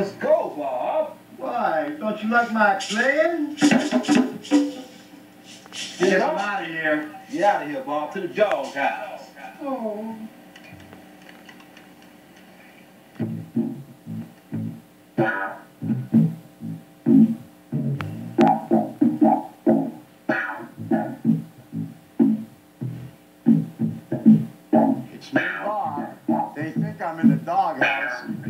let's go, Bob. Why? Don't you like my playing? Get him out of here. Get out of here, Bob. To the doghouse. Oh.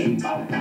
Cinta.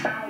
Bye.